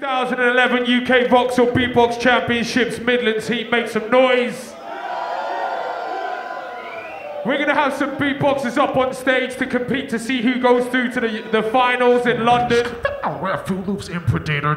2011 UK Vauxhall Beatbox Championships Midlands Heat. Make some noise. We're gonna have some beatboxers up on stage to compete to see who goes through to the, the finals in London. We're Loops in Predator.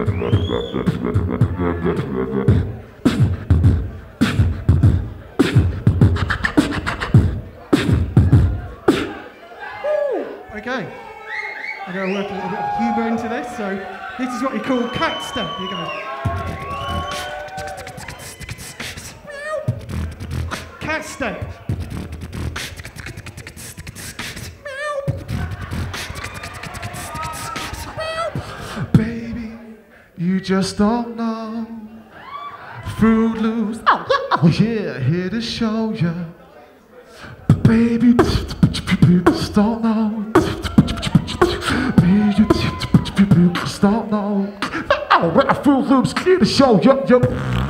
Okay. I'm going to work a little bit of humour into this. So this is what you call cat step. You go. Cat step. You just don't know. Fruitloops. Oh, yeah, oh, yeah, here to show ya. Baby, you just don't know. Baby, don't know. Oh, Fruitloops, here to show ya.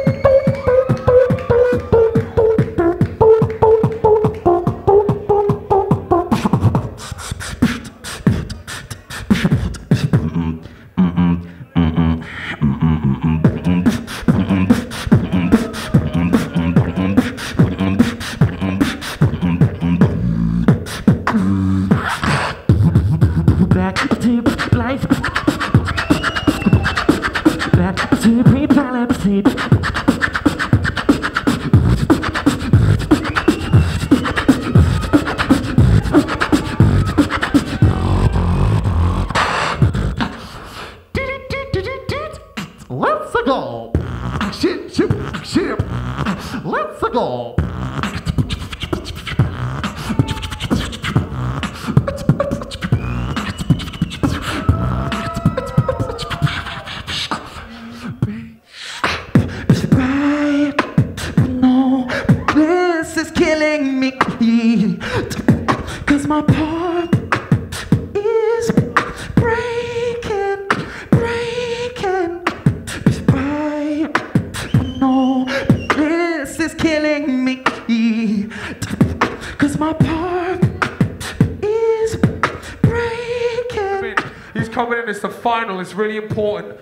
it's the final, it's really important.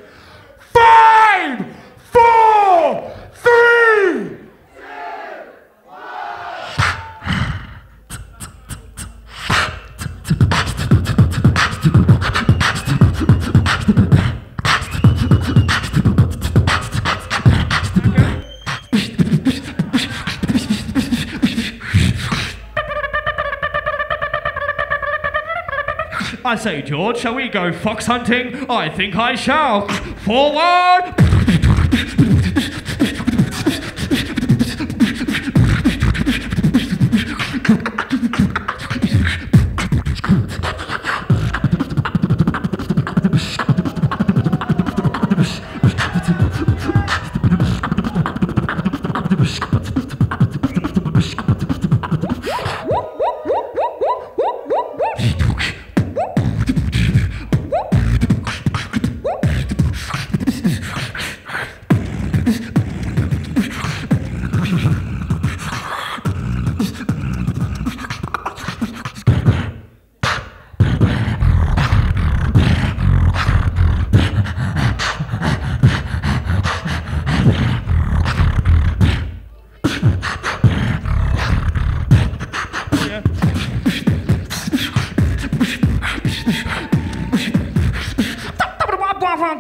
I say, George, shall we go fox hunting? I think I shall. Forward!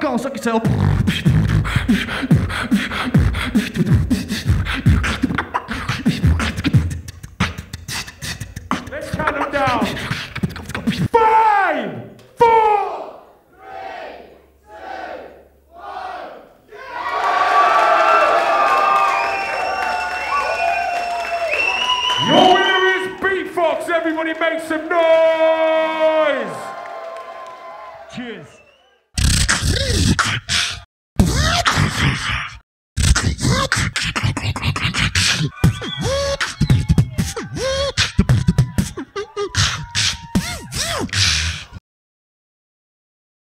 Go suck yourself. Let's count them down. Five, four, Your winner is. Everybody make some noise.